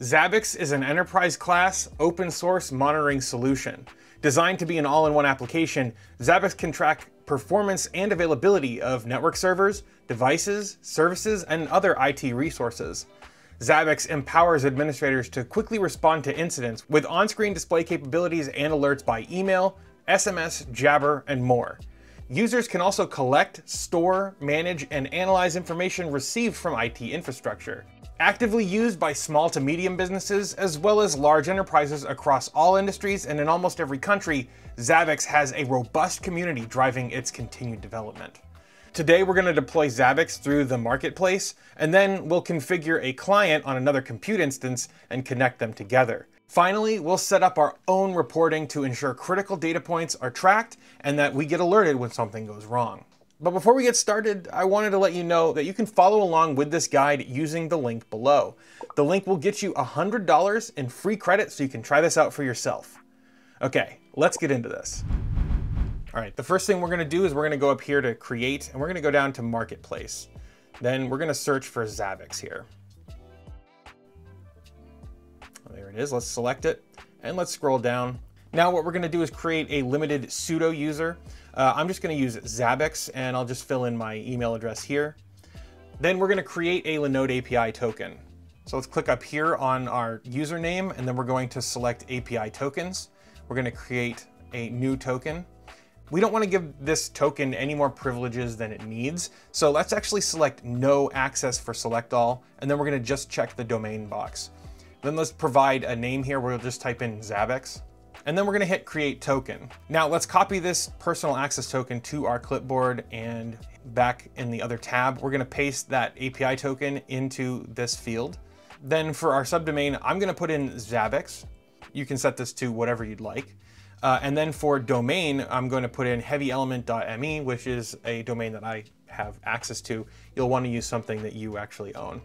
Zabbix is an enterprise class open source monitoring solution. Designed to be an all-in-one application, Zabbix can track performance and availability of network servers, devices, services, and other IT resources. Zabbix empowers administrators to quickly respond to incidents with on-screen display capabilities and alerts by email, SMS, Jabber, and more. Users can also collect, store, manage, and analyze information received from IT infrastructure. Actively used by small to medium businesses, as well as large enterprises across all industries and in almost every country, Zabbix has a robust community driving its continued development. Today we're going to deploy Zabbix through the marketplace, and then we'll configure a client on another compute instance and connect them together. Finally, we'll set up our own reporting to ensure critical data points are tracked and that we get alerted when something goes wrong. But before we get started, I wanted to let you know that you can follow along with this guide using the link below. The link will get you $100 in free credit so you can try this out for yourself. Okay, let's get into this. All right, the first thing we're gonna do is we're gonna go up here to create and we're gonna go down to marketplace. Then we're gonna search for Zabbix here. There it is, let's select it and let's scroll down. Now what we're gonna do is create a limited sudo user. Uh, I'm just gonna use Zabbix and I'll just fill in my email address here. Then we're gonna create a Linode API token. So let's click up here on our username and then we're going to select API tokens. We're gonna create a new token. We don't want to give this token any more privileges than it needs, so let's actually select no access for select all, and then we're going to just check the domain box. Then let's provide a name here we'll just type in Zabbix. And then we're gonna hit create token. Now let's copy this personal access token to our clipboard and back in the other tab, we're gonna paste that API token into this field. Then for our subdomain, I'm gonna put in Zabbix. You can set this to whatever you'd like. Uh, and then for domain, I'm going to put in heavyelement.me, which is a domain that I have access to. You'll want to use something that you actually own.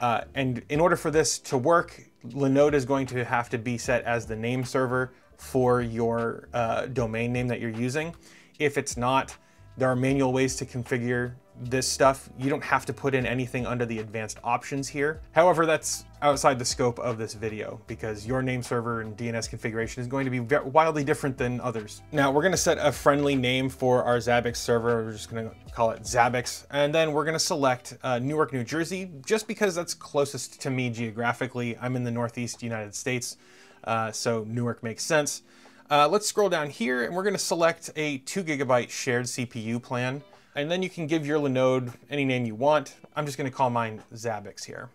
Uh, and in order for this to work, Linode is going to have to be set as the name server for your uh, domain name that you're using. If it's not, there are manual ways to configure this stuff. You don't have to put in anything under the advanced options here. However, that's outside the scope of this video because your name server and DNS configuration is going to be wildly different than others. Now we're gonna set a friendly name for our Zabbix server. We're just gonna call it Zabbix. And then we're gonna select uh, Newark, New Jersey, just because that's closest to me geographically. I'm in the Northeast United States, uh, so Newark makes sense. Uh, let's scroll down here and we're gonna select a two gigabyte shared CPU plan. And then you can give your Linode any name you want. I'm just gonna call mine Zabbix here.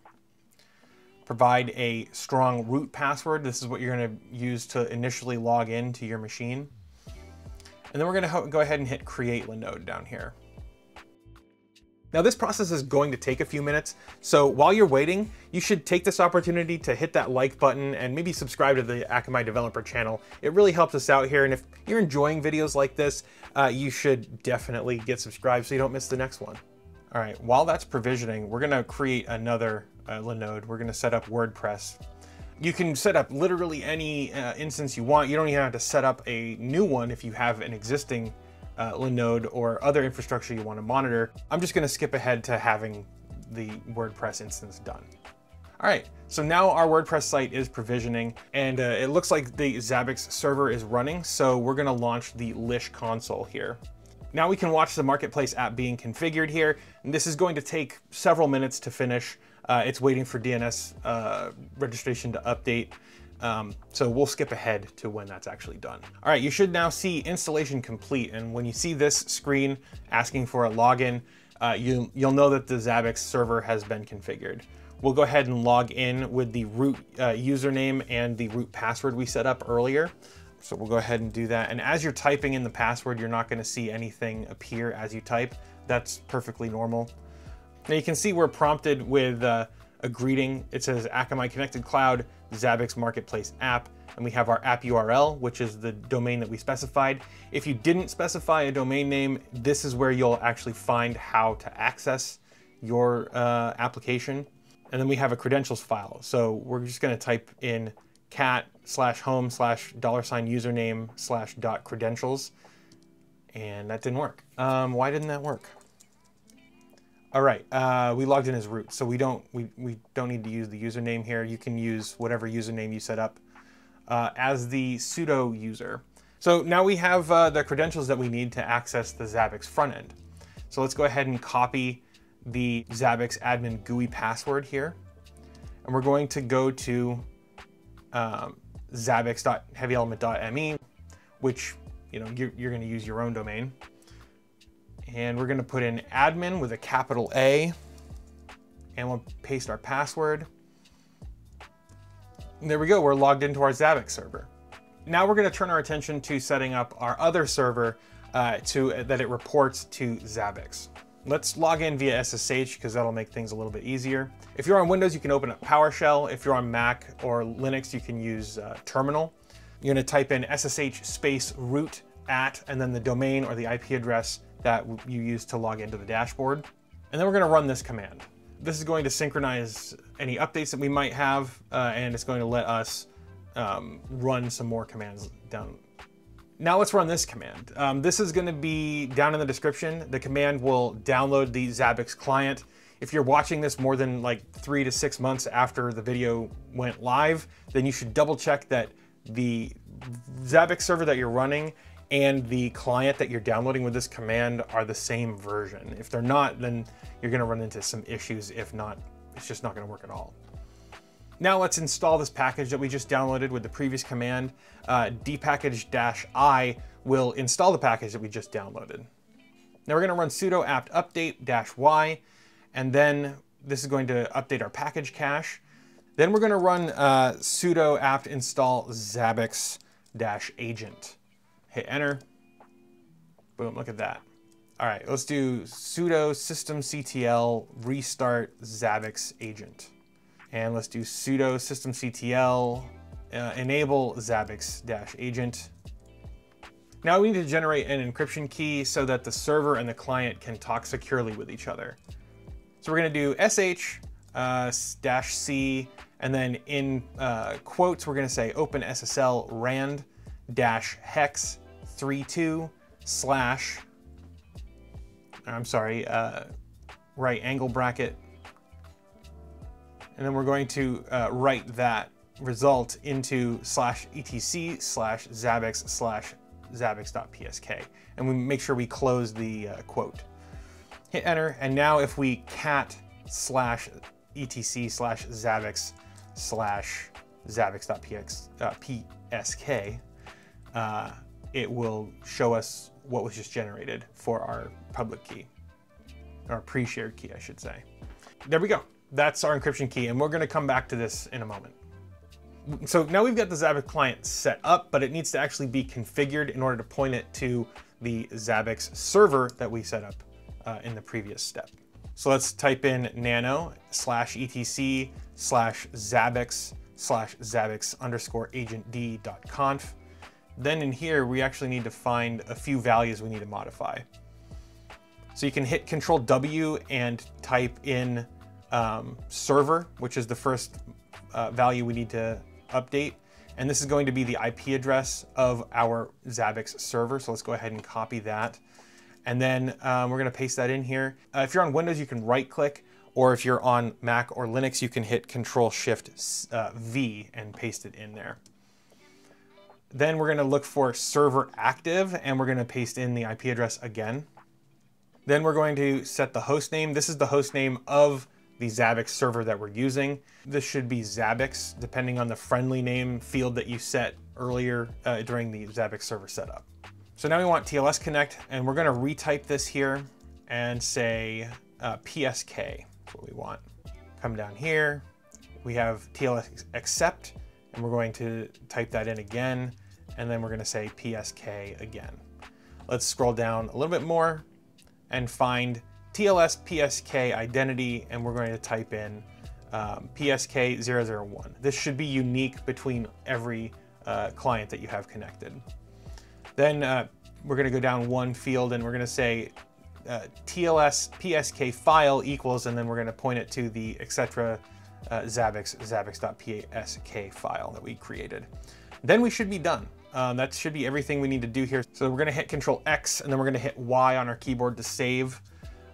Provide a strong root password. This is what you're gonna use to initially log in to your machine. And then we're gonna go ahead and hit create Linode down here. Now this process is going to take a few minutes, so while you're waiting, you should take this opportunity to hit that like button and maybe subscribe to the Akamai developer channel. It really helps us out here, and if you're enjoying videos like this, uh, you should definitely get subscribed so you don't miss the next one. All right, while that's provisioning, we're gonna create another uh, Linode. We're gonna set up WordPress. You can set up literally any uh, instance you want. You don't even have to set up a new one if you have an existing uh, Linode or other infrastructure you want to monitor. I'm just going to skip ahead to having the WordPress instance done. All right, so now our WordPress site is provisioning and uh, it looks like the Zabbix server is running. So we're gonna launch the Lish console here. Now we can watch the Marketplace app being configured here. And this is going to take several minutes to finish. Uh, it's waiting for DNS uh, registration to update. Um, so we'll skip ahead to when that's actually done. All right, you should now see installation complete. And when you see this screen asking for a login, uh, you, you'll know that the Zabbix server has been configured. We'll go ahead and log in with the root uh, username and the root password we set up earlier. So we'll go ahead and do that. And as you're typing in the password, you're not gonna see anything appear as you type. That's perfectly normal. Now you can see we're prompted with uh, a greeting. It says Akamai Connected Cloud, Zabbix Marketplace app, and we have our app URL, which is the domain that we specified. If you didn't specify a domain name, this is where you'll actually find how to access your uh, application. And then we have a credentials file. So we're just gonna type in cat slash home slash dollar sign username slash dot credentials. And that didn't work. Um, why didn't that work? All right, uh, we logged in as root, so we don't we, we don't need to use the username here. You can use whatever username you set up uh, as the sudo user. So now we have uh, the credentials that we need to access the Zabbix front end. So let's go ahead and copy the Zabbix admin GUI password here. And we're going to go to um, zabbix.heavyelement.me, which you know you're, you're going to use your own domain. And we're going to put in admin with a capital A, and we'll paste our password. And there we go, we're logged into our Zabbix server. Now we're going to turn our attention to setting up our other server uh, to uh, that it reports to Zabbix. Let's log in via SSH because that'll make things a little bit easier. If you're on Windows, you can open up PowerShell. If you're on Mac or Linux, you can use uh, Terminal. You're to type in SSH space root at and then the domain or the IP address that you use to log into the dashboard. And then we're going to run this command. This is going to synchronize any updates that we might have, uh, and it's going to let us um, run some more commands down. Now let's run this command. Um, this is going to be down in the description. The command will download the Zabbix client. If you're watching this more than like three to six months after the video went live, then you should double check that the Zabbix server that you're running and the client that you're downloading with this command are the same version. If they're not, then you're gonna run into some issues. If not, it's just not gonna work at all. Now let's install this package that we just downloaded with the previous command. Uh, dpackage-i will install the package that we just downloaded. Now we're gonna run sudo apt update-y, and then this is going to update our package cache. Then we're gonna run uh, sudo apt install zabbix-agent hit enter. Boom, look at that. All right, let's do sudo systemctl restart Zabbix agent. And let's do sudo systemctl uh, enable Zabbix dash agent. Now we need to generate an encryption key so that the server and the client can talk securely with each other. So we're gonna do sh uh, dash c, and then in uh, quotes, we're gonna say OpenSSL rand dash hex 32 slash, I'm sorry, uh, right angle bracket. And then we're going to uh, write that result into slash etc slash zabbix slash zabbix.psk. And we make sure we close the uh, quote. Hit enter, and now if we cat slash etc slash zabbix slash zabbix.psk, uh, it will show us what was just generated for our public key, our pre-shared key, I should say. There we go. That's our encryption key, and we're gonna come back to this in a moment. So now we've got the Zabbix client set up, but it needs to actually be configured in order to point it to the Zabbix server that we set up uh, in the previous step. So let's type in nano slash etc slash zabbix slash zabbix underscore agent dot conf then in here, we actually need to find a few values we need to modify. So you can hit Control W and type in um, server, which is the first uh, value we need to update. And this is going to be the IP address of our Zabbix server. So let's go ahead and copy that. And then um, we're gonna paste that in here. Uh, if you're on Windows, you can right click, or if you're on Mac or Linux, you can hit Control Shift uh, V and paste it in there. Then we're gonna look for server active and we're gonna paste in the IP address again. Then we're going to set the host name. This is the host name of the Zabbix server that we're using. This should be Zabbix, depending on the friendly name field that you set earlier uh, during the Zabbix server setup. So now we want TLS connect, and we're gonna retype this here and say uh, PSK, what we want. Come down here, we have TLS accept, and we're going to type that in again, and then we're going to say PSK again. Let's scroll down a little bit more and find TLS PSK identity, and we're going to type in um, PSK001. This should be unique between every uh, client that you have connected. Then uh, we're going to go down one field and we're going to say uh, TLS PSK file equals, and then we're going to point it to the etc uh, Zabbix, zabbix.psk file that we created. Then we should be done. Um, that should be everything we need to do here. So we're gonna hit Control X and then we're gonna hit Y on our keyboard to save.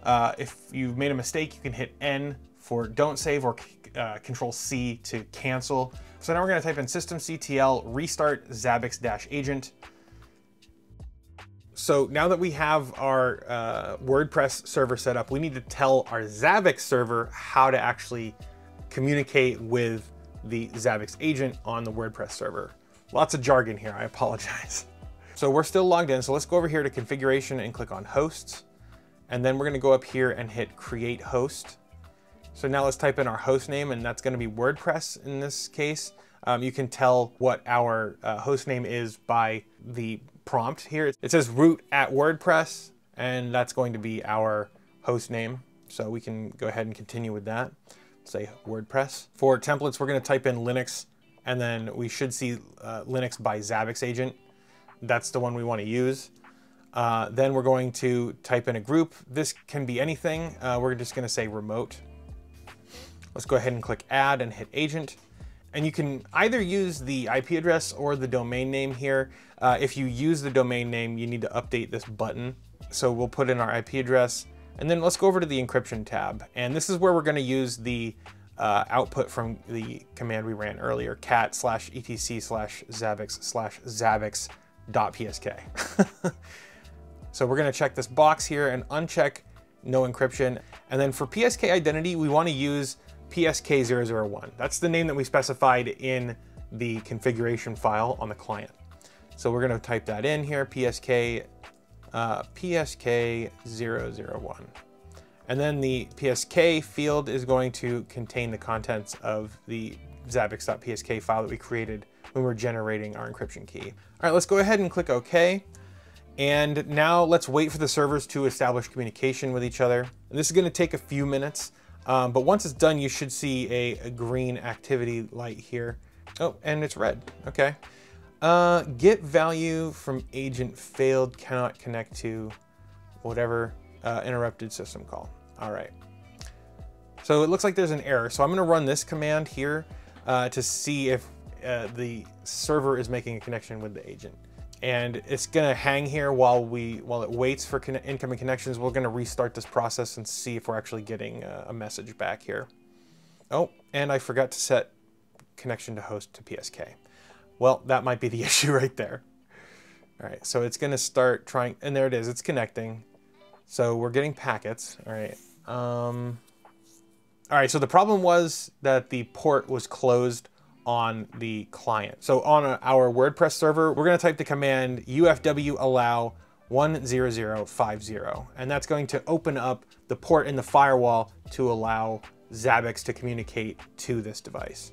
Uh, if you've made a mistake, you can hit N for don't save or uh, control C to cancel. So now we're gonna type in systemctl restart zabbix-agent. So now that we have our uh, WordPress server set up, we need to tell our Zabbix server how to actually communicate with the Zabbix agent on the WordPress server. Lots of jargon here, I apologize. So we're still logged in, so let's go over here to configuration and click on hosts. And then we're gonna go up here and hit create host. So now let's type in our host name and that's gonna be WordPress in this case. Um, you can tell what our uh, host name is by the prompt here. It says root at WordPress and that's going to be our host name. So we can go ahead and continue with that. Say WordPress. For templates, we're gonna type in Linux and then we should see uh, Linux by Zabbix agent. That's the one we wanna use. Uh, then we're going to type in a group. This can be anything. Uh, we're just gonna say remote. Let's go ahead and click add and hit agent. And you can either use the IP address or the domain name here. Uh, if you use the domain name, you need to update this button. So we'll put in our IP address and then let's go over to the encryption tab. And this is where we're gonna use the uh, output from the command we ran earlier, cat slash etc slash zabbix slash zabbix dot psk. so we're gonna check this box here and uncheck no encryption. And then for PSK identity, we wanna use PSK001. That's the name that we specified in the configuration file on the client. So we're gonna type that in here, PSK, uh, PSK001. And then the PSK field is going to contain the contents of the zabbix.psk file that we created when we're generating our encryption key. All right, let's go ahead and click OK. And now let's wait for the servers to establish communication with each other. And this is gonna take a few minutes, um, but once it's done, you should see a, a, green activity light here. Oh, and it's red, okay. Uh, get value from agent failed, cannot connect to whatever uh, interrupted system call. All right. So it looks like there's an error. So I'm gonna run this command here uh, to see if uh, the server is making a connection with the agent. And it's gonna hang here while we while it waits for incoming connections. We're gonna restart this process and see if we're actually getting a, a message back here. Oh, and I forgot to set connection to host to PSK. Well, that might be the issue right there. All right, so it's gonna start trying, and there it is, it's connecting. So we're getting packets, all right. Um, all right, so the problem was that the port was closed on the client. So on our WordPress server, we're gonna type the command ufw allow 10050, and that's going to open up the port in the firewall to allow Zabbix to communicate to this device.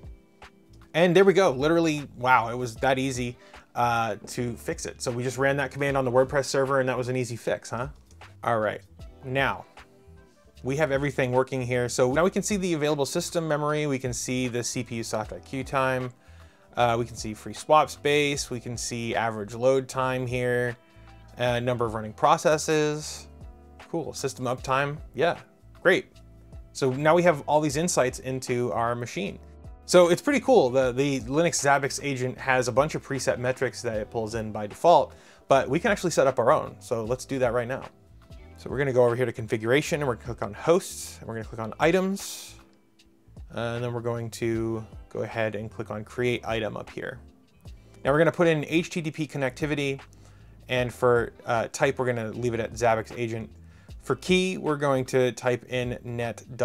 And there we go, literally, wow, it was that easy uh, to fix it. So we just ran that command on the WordPress server and that was an easy fix, huh? All right, now we have everything working here. So now we can see the available system memory. We can see the CPU soft IQ time. Uh, we can see free swap space. We can see average load time here. Uh, number of running processes. Cool, system uptime. Yeah, great. So now we have all these insights into our machine. So it's pretty cool. The, the Linux Zabbix agent has a bunch of preset metrics that it pulls in by default, but we can actually set up our own. So let's do that right now. So we're gonna go over here to configuration and we're gonna click on hosts and we're gonna click on items. And then we're going to go ahead and click on create item up here. Now we're gonna put in HTTP connectivity and for uh, type, we're gonna leave it at Zabbix agent. For key, we're going to type in net.tcp.service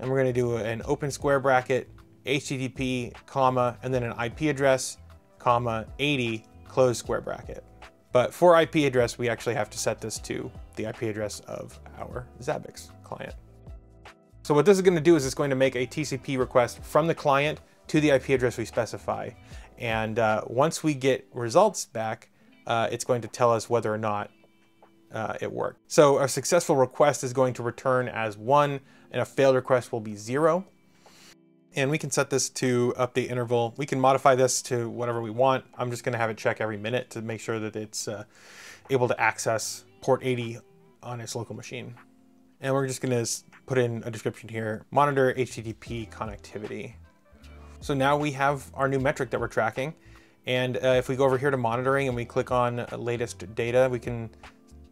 and we're gonna do an open square bracket, HTTP, comma, and then an IP address, comma, 80, close square bracket. But for IP address, we actually have to set this to the IP address of our Zabbix client. So what this is gonna do is it's going to make a TCP request from the client to the IP address we specify. And uh, once we get results back, uh, it's going to tell us whether or not uh, it worked. So a successful request is going to return as one and a failed request will be zero. And we can set this to update interval. We can modify this to whatever we want. I'm just gonna have it check every minute to make sure that it's uh, able to access port 80 on its local machine. And we're just gonna put in a description here, monitor HTTP connectivity. So now we have our new metric that we're tracking. And uh, if we go over here to monitoring and we click on latest data, we can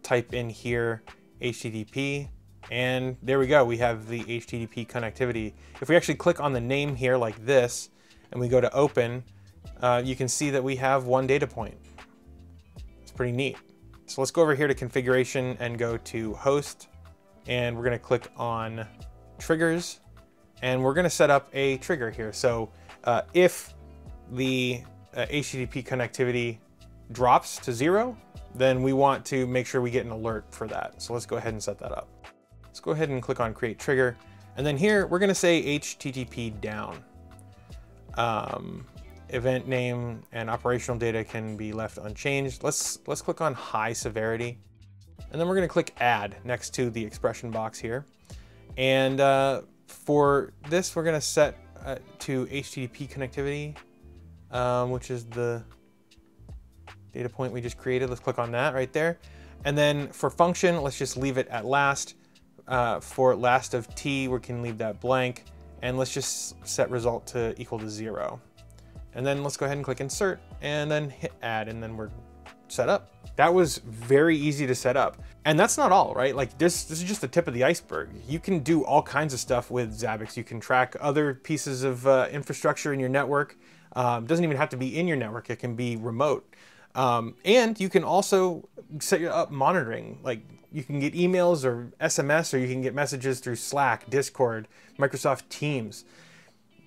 type in here HTTP, and there we go. We have the HTTP connectivity. If we actually click on the name here like this, and we go to open, uh, you can see that we have one data point. It's pretty neat. So let's go over here to configuration and go to host, and we're gonna click on triggers, and we're gonna set up a trigger here. So uh, if the uh, HTTP connectivity drops to zero, then we want to make sure we get an alert for that. So let's go ahead and set that up. Let's go ahead and click on create trigger. And then here we're gonna say HTTP down. Um, event name and operational data can be left unchanged. Let's, let's click on high severity. And then we're gonna click add next to the expression box here. And uh, for this, we're gonna set uh, to HTTP connectivity, um, which is the data point we just created. Let's click on that right there. And then for function, let's just leave it at last. Uh, for last of t, we can leave that blank. And let's just set result to equal to zero. And then let's go ahead and click insert and then hit add and then we're set up. That was very easy to set up. And that's not all, right? Like this, this is just the tip of the iceberg. You can do all kinds of stuff with Zabbix. You can track other pieces of uh, infrastructure in your network. Um, doesn't even have to be in your network. It can be remote. Um, and you can also set up monitoring. Like you can get emails or SMS, or you can get messages through Slack, Discord, Microsoft Teams.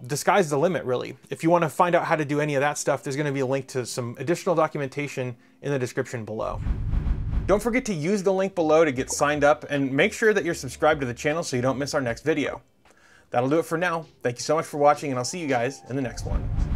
The sky's the limit, really. If you want to find out how to do any of that stuff, there's going to be a link to some additional documentation in the description below. Don't forget to use the link below to get signed up and make sure that you're subscribed to the channel so you don't miss our next video. That'll do it for now. Thank you so much for watching and I'll see you guys in the next one.